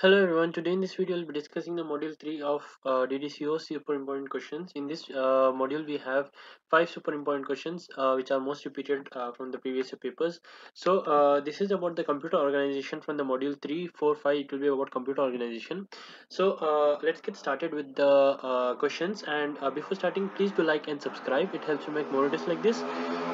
Hello everyone, today in this video I'll be discussing the module 3 of uh, DDCO super important questions. In this uh, module we have 5 super important questions uh, which are most repeated uh, from the previous papers. So uh, this is about the computer organization from the module 3, 4, 5 it will be about computer organization. So uh, let's get started with the questions and before starting please do like and subscribe it helps me make more videos like this.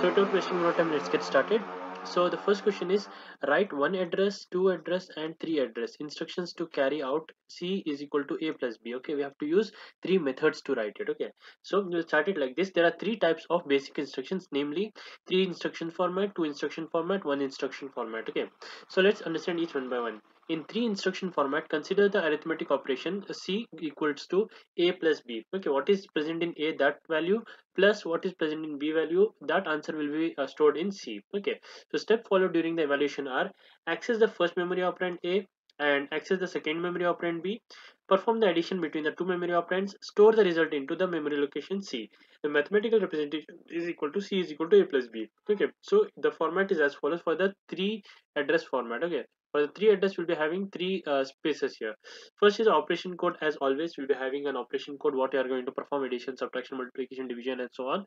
So without wasting more time let's get started so the first question is write one address two address and three address. Instructions to carry out c is equal to a plus b. Okay we have to use three methods to write it. Okay so we'll start it like this. There are three types of basic instructions namely three instruction format two instruction format one instruction format. Okay so let's understand each one by one in three instruction format consider the arithmetic operation. C equals to a plus b. Okay what is present in a? That value plus what is present in b value? That answer will be uh, stored in c. Okay so step followed during the evaluation are access the first memory operand a and access the second memory operand b. Perform the addition between the two memory operands. Store the result into the memory location c. The mathematical representation is equal to c is equal to a plus b. Okay so the format is as follows for the three address format. Okay for the three address we'll be having three uh, spaces here. First is operation code. As always we'll be having an operation code what you are going to perform addition subtraction multiplication division and so on.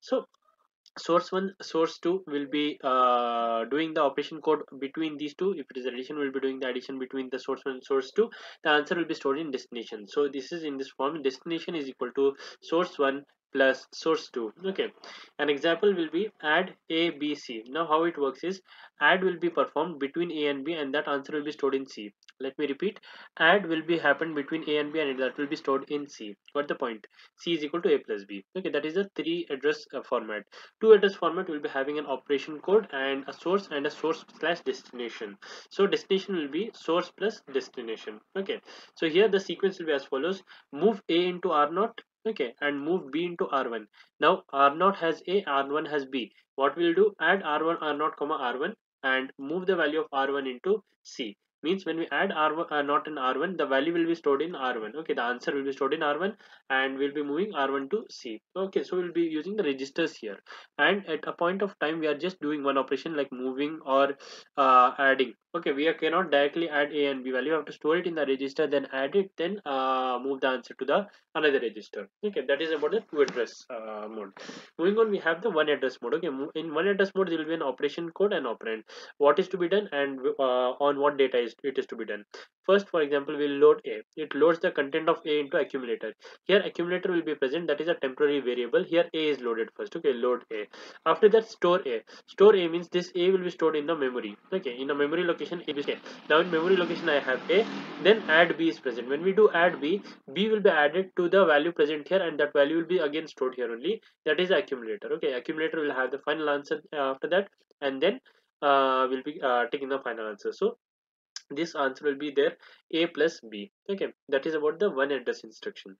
So source 1 source 2 will be uh, doing the operation code between these two. If it is addition we'll be doing the addition between the source 1 and source 2 the answer will be stored in destination. So this is in this form. Destination is equal to source 1 plus source 2 okay. An example will be add a b c. Now how it works is add will be performed between a and b and that answer will be stored in c. Let me repeat. Add will be happened between a and b and that will be stored in c. What the point? C is equal to a plus b. Okay that is a three address uh, format. Two address format will be having an operation code and a source and a source slash destination. So destination will be source plus destination. Okay. So here the sequence will be as follows. Move a into r naught okay and move b into r1 now r0 has a r1 has b. What we'll do add r1 r0 comma r1 and move the value of r1 into c means when we add r1 uh, not in r1 the value will be stored in r1 okay the answer will be stored in r1 and we'll be moving r1 to c. Okay so we'll be using the registers here. And at a point of time we are just doing one operation like moving or uh, adding. Okay we cannot directly add a and b value. We have to store it in the register then add it then uh, move the answer to the another register. Okay that is about the two address uh, mode. Moving on we have the one address mode. Okay in one address mode there will be an operation code and operand. What is to be done and uh, on what data is it is to be done. First for example we'll load a. It loads the content of a into accumulator. Here accumulator will be present. That is a temporary variable. Here a is loaded first. Okay load a. After that store a. Store a means this a will be stored in the memory. Okay in the memory location a is now in memory location i have a. Then add b is present. When we do add b b will be added to the value present here and that value will be again stored here only. That is accumulator. Okay accumulator will have the final answer after that. And then uh, will be uh, taking the final answer. So this answer will be there a plus b okay that is about the one address instruction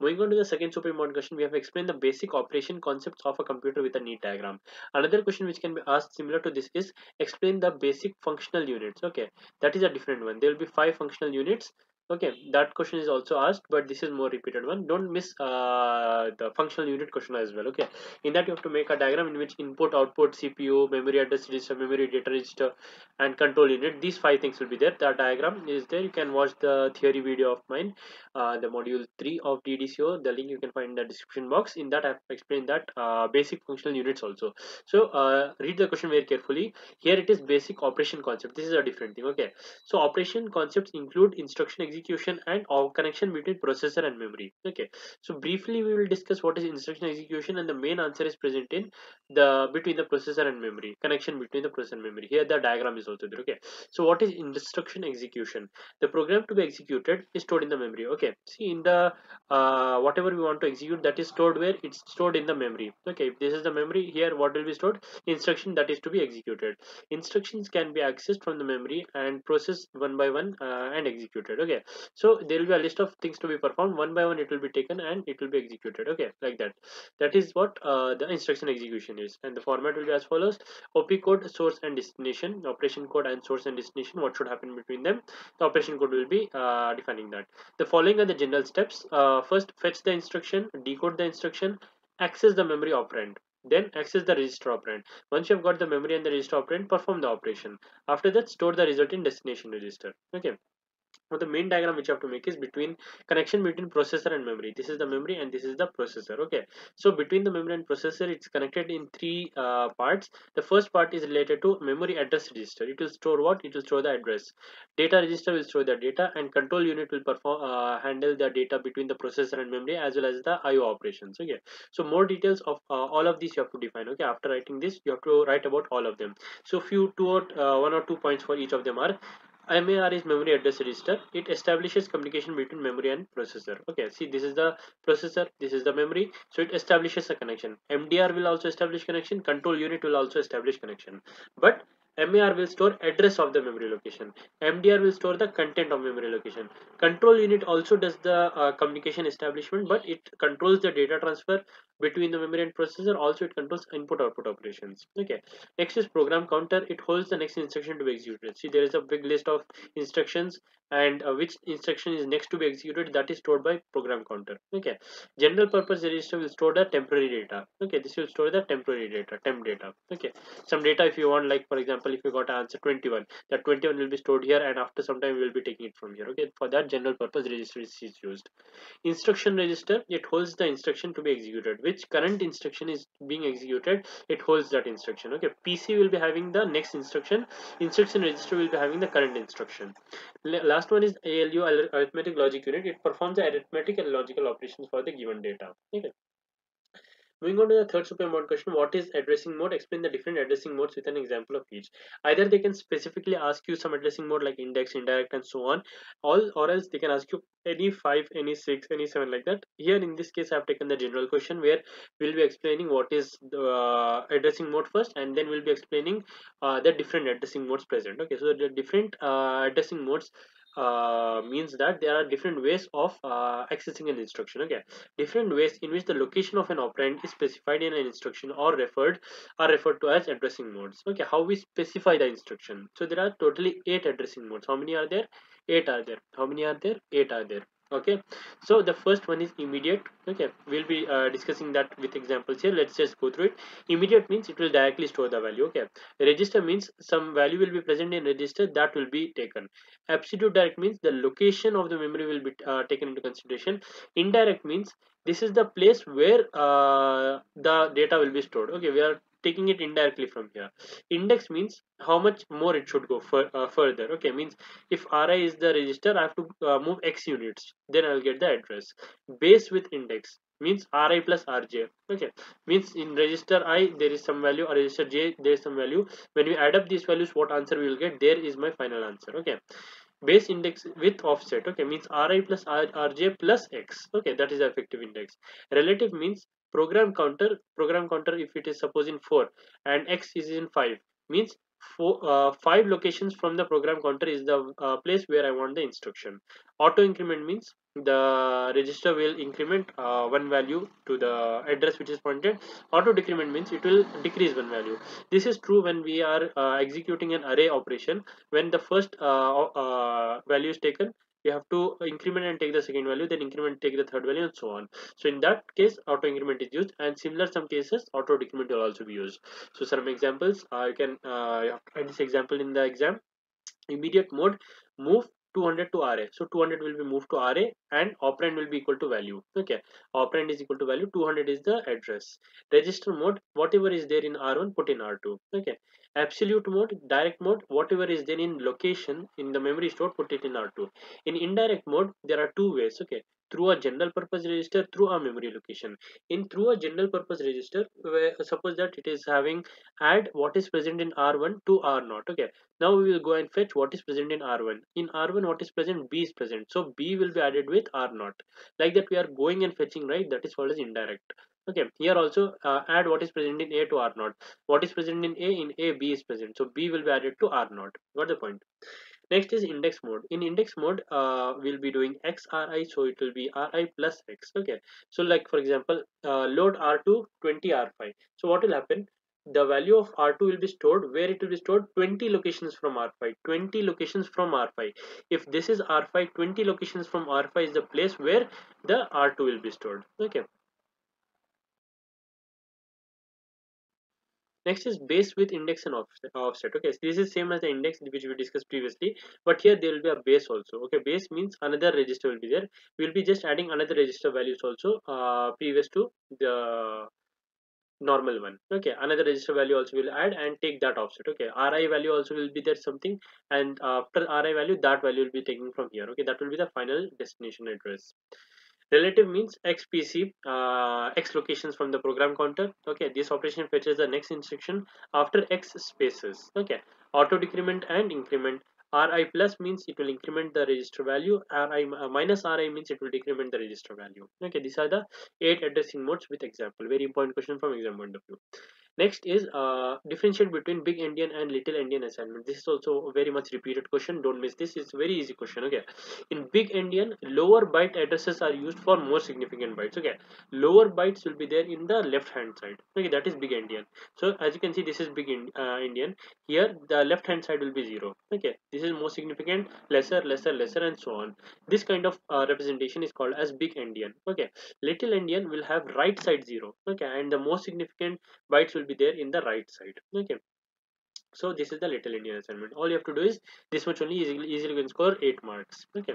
Moving on to the second super important question, we have explained the basic operation concepts of a computer with a neat diagram. Another question which can be asked similar to this is explain the basic functional units. Okay, that is a different one. There will be five functional units okay that question is also asked but this is more repeated one. Don't miss uh, the functional unit question as well okay? In that you have to make a diagram in which input output cpu memory address register memory data register and control unit. These five things will be there. The diagram is there. You can watch the theory video of mine uh, the module 3 of ddco the link you can find in the description box. In that i've explained that uh, basic functional units also. So uh, read the question very carefully. Here it is basic operation concept. This is a different thing okay? So operation concepts include instruction execution execution and our connection between processor and memory. Okay. So briefly we will discuss what is instruction execution and the main answer is present in the between the processor and memory connection between the processor and memory. Here the diagram is also there. Okay. So what is instruction execution? The program to be executed is stored in the memory. Okay. See in the uh, whatever we want to execute that is stored where? It's stored in the memory. Okay. If this is the memory here what will be stored? Instruction that is to be executed. Instructions can be accessed from the memory and processed one by one uh, and executed. Okay so there will be a list of things to be performed. One by one it will be taken and it will be executed. Okay like that. That is what uh, the instruction execution is. And the format will be as follows. Op code source and destination. Operation code and source and destination what should happen between them? The operation code will be uh, defining that. The following are the general steps. Uh, first fetch the instruction decode the instruction access the memory operand. Then access the register operand. Once you have got the memory and the register operand perform the operation. After that store the result in destination register. Okay Now the main diagram which you have to make is between connection between processor and memory. This is the memory and this is the processor. Okay. So between the memory and processor, it's connected in three uh, parts. The first part is related to memory address register. It will store what? It will store the address. Data register will store the data and control unit will perform uh, handle the data between the processor and memory as well as the IO operations. Okay. So more details of uh, all of these you have to define. Okay. After writing this, you have to write about all of them. So few two or uh, one or two points for each of them are MAR is memory address register. It establishes communication between memory and processor. Okay, see this is the processor, this is the memory. So it establishes a connection. MDR will also establish connection. Control unit will also establish connection. But MAR will store address of the memory location. MDR will store the content of memory location. Control unit also does the uh, communication establishment, but it controls the data transfer between the memory and processor. Also, it controls input output operations. Okay. Next is program counter. It holds the next instruction to be executed. See, there is a big list of instructions and uh, which instruction is next to be executed that is stored by program counter okay general purpose register will store the temporary data okay this will store the temporary data temp data okay some data if you want like for example if you got answer 21 that 21 will be stored here and after some time we will be taking it from here okay for that general purpose register is used instruction register it holds the instruction to be executed which current instruction is being executed it holds that instruction okay pc will be having the next instruction instruction register will be having the current instruction last one is ALU arithmetic logic unit. It performs the arithmetic and logical operations for the given data. Okay. Moving on to the third super important question, what is addressing mode? Explain the different addressing modes with an example of each. Either they can specifically ask you some addressing mode like index, indirect, and so on, all or else they can ask you any five, any six, any seven like that. Here in this case, I have taken the general question where we'll be explaining what is the uh, addressing mode first, and then we'll be explaining uh, the different addressing modes present. Okay, so the different uh, addressing modes uh, means that there are different ways of uh, accessing an instruction okay? Different ways in which the location of an operand is specified in an instruction or referred are referred to as addressing modes okay? How we specify the instruction. So there are totally eight addressing modes. How many are there? Eight are there. How many are there? Eight are there okay. So the first one is immediate. Okay. We'll be uh, discussing that with examples here. Let's just go through it. Immediate means it will directly store the value. Okay. Register means some value will be present in register that will be taken. Absolute direct means the location of the memory will be uh, taken into consideration. Indirect means this is the place where uh, the data will be stored. Okay. We are taking it indirectly from here. Index means how much more it should go for, uh, further. Okay means if ri is the register i have to uh, move x units then i'll get the address. Base with index means ri plus rj okay means in register i there is some value or register j there is some value. When we add up these values what answer we will get? There is my final answer. Okay base index with offset. Okay means ri plus rj plus x. Okay that is effective index. Relative means program counter program counter if it is suppose in 4 and x is in 5 means four uh, five locations from the program counter is the uh, place where i want the instruction. Auto increment means the register will increment uh, one value to the address which is pointed. Auto decrement means it will decrease one value. This is true when we are uh, executing an array operation. When the first uh, uh, value is taken you have to increment and take the second value then increment take the third value and so on. So in that case auto increment is used and similar some cases auto decrement will also be used. So some examples you can uh, this example in the exam. Immediate mode move 200 to RA. so 200 will be moved to RA and operand will be equal to value. Okay. Operand is equal to value. 200 is the address. Register mode whatever is there in r1 put in r2 okay. Absolute mode direct mode whatever is there in location in the memory store put it in r2 in indirect mode there are two ways. Okay through a general purpose register through a memory location. In through a general purpose register where suppose that it is having add what is present in r1 to r0 okay? Now we will go and fetch what is present in r1 in r1 what is present? B is present. So b will be added with r0 like that we are going and fetching right? That is called as indirect okay? Here also uh, add what is present in a to r0 what is present in a? In a b is present. So b will be added to r0 got the point next is index mode. In index mode uh, we'll be doing xri so it will be ri plus x okay? So like for example uh, load r2 20 r5 so what will happen? The value of r2 will be stored. Where it will be stored? 20 locations from r5 20 locations from r5 if this is r5 20 locations from r5 is the place where the r2 will be stored okay next is base with index and offset, okay so this is same as the index which we discussed previously but here there will be a base also. Okay base means another register will be there. We'll be just adding another register values also uh, previous to the normal one. Okay another register value also will add and take that offset. Okay ri value also will be there something and after ri value that value will be taken from here. Okay that will be the final destination address relative means xpc uh, x locations from the program counter. Okay this operation fetches the next instruction after x spaces. Okay auto decrement and increment. Ri plus means it will increment the register value. Ri uh, minus ri means it will decrement the register value. Okay these are the eight addressing modes with example. Very important question from exam point of view next is uh, differentiate between big endian and little endian assignment. This is also a very much repeated question. Don't miss this. It's very easy question. Okay. In big endian lower byte addresses are used for more significant bytes. Okay. Lower bytes will be there in the left hand side. Okay. That is big endian so as you can see this is big in, uh, endian here the left hand side will be zero. Okay. This is more significant lesser lesser lesser and so on. This kind of uh, representation is called as big endian okay. Little endian will have right side zero. Okay. And the most significant bytes will be there in the right side. Okay so this is the little endian assignment. All you have to do is this much only easily easily you can score 8 marks. Okay.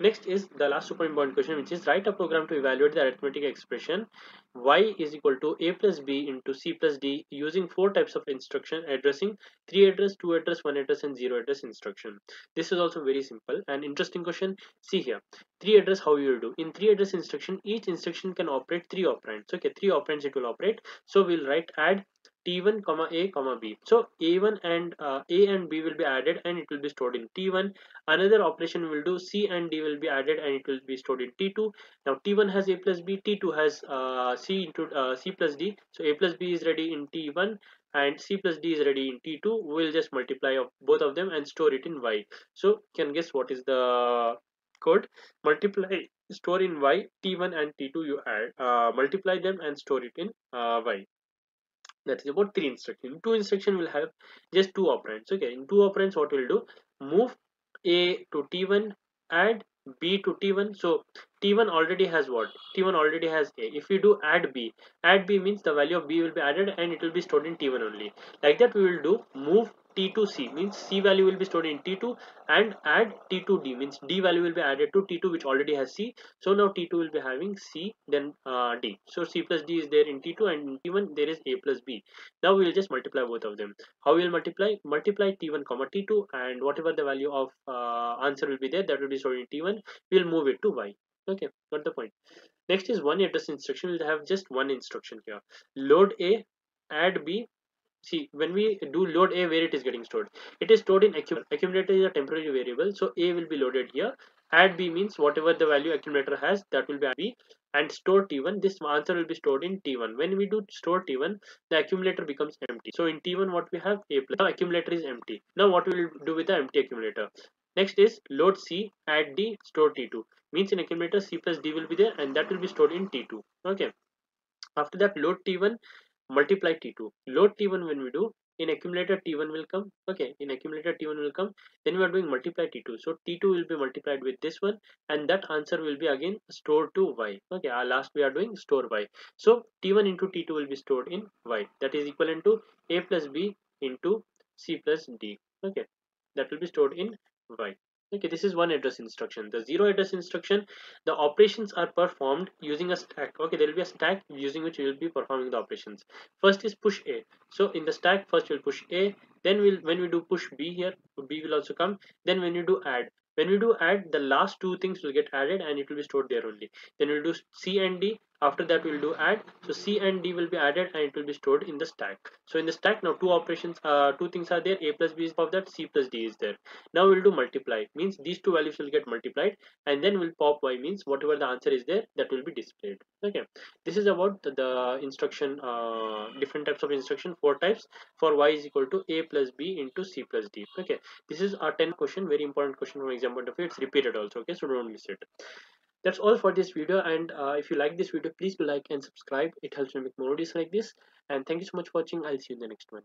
Next is the last super important question which is write a program to evaluate the arithmetic expression. Y is equal to a plus b into c plus d using four types of instruction addressing three address two address one address and zero address instruction. This is also very simple and interesting question. See here. Three address how you will do? In three address instruction each instruction can operate three operands. Okay three operands it will operate. So we'll write add t1 comma a comma b. So a1 and uh, a and b will be added and it will be stored in t1 another operation will do c and d will be added and it will be stored in t2 now t1 has a plus b t2 has uh, c into uh, c plus d. So a plus b is ready in t1 and c plus d is ready in t2 we'll just multiply of both of them and store it in y. So you can guess what is the code. Multiply store in y t1 and t2 you add uh, multiply them and store it in uh, y that is about three instruction two instruction will have just two operands okay? In two operands what we'll do? Move a to t1 add b to t1 so t1 already has what? T1 already has a. If we do add b add b means the value of b will be added and it will be stored in t1 only. Like that we will do move T2C means C value will be stored in T2 and add T2D means D value will be added to T2 which already has C. So now T2 will be having C then uh, D. So C plus D is there in T2 and in T1 there is A plus B. Now we will just multiply both of them. How we will multiply? Multiply T1 comma T2 and whatever the value of uh, answer will be there that will be stored in T1 we will move it to Y. Okay got the point. Next is one address instruction we will have just one instruction here. Load A add B see when we do load a where it is getting stored? It is stored in accumulator accumulator is a temporary variable so a will be loaded here. Add b means whatever the value accumulator has that will be b and store t1 this answer will be stored in t1 when we do store t1 the accumulator becomes empty. So in t1 what we have? A plus. Now accumulator is empty. Now what we will do with the empty accumulator? Next is load c add d store t2 means in accumulator c plus d will be there and that will be stored in t2 okay. After that load t1 multiply t2 load t1 when we do in accumulator t1 will come okay in accumulator t1 will come then we are doing multiply t2 so t2 will be multiplied with this one and that answer will be again stored to y okay our last we are doing store y. So t1 into t2 will be stored in y. That is equivalent to a plus b into c plus d okay that will be stored in y okay this is one address instruction. The zero address instruction the operations are performed using a stack. Okay there will be a stack using which we will be performing the operations. First is push a. So in the stack first we'll push a then we'll when we do push b here b will also come. Then when you do add when we do add the last two things will get added and it will be stored there only. Then we'll do c and d after that we'll do add. So c and d will be added and it will be stored in the stack. So in the stack now two operations uh, two things are there. A plus b is of that c plus d is there. Now we'll do multiply. Means these two values will get multiplied and then we'll pop y means whatever the answer is there that will be displayed. Okay. This is about the, instruction uh, different types of instruction four types. For y is equal to a plus b into c plus d. Okay. This is a 10 question very important question from exam point of view. It's repeated also. Okay. So don't miss it that's all for this video and uh, if you like this video please do like and subscribe. It helps me make more videos like this. And thank you so much for watching. I'll see you in the next one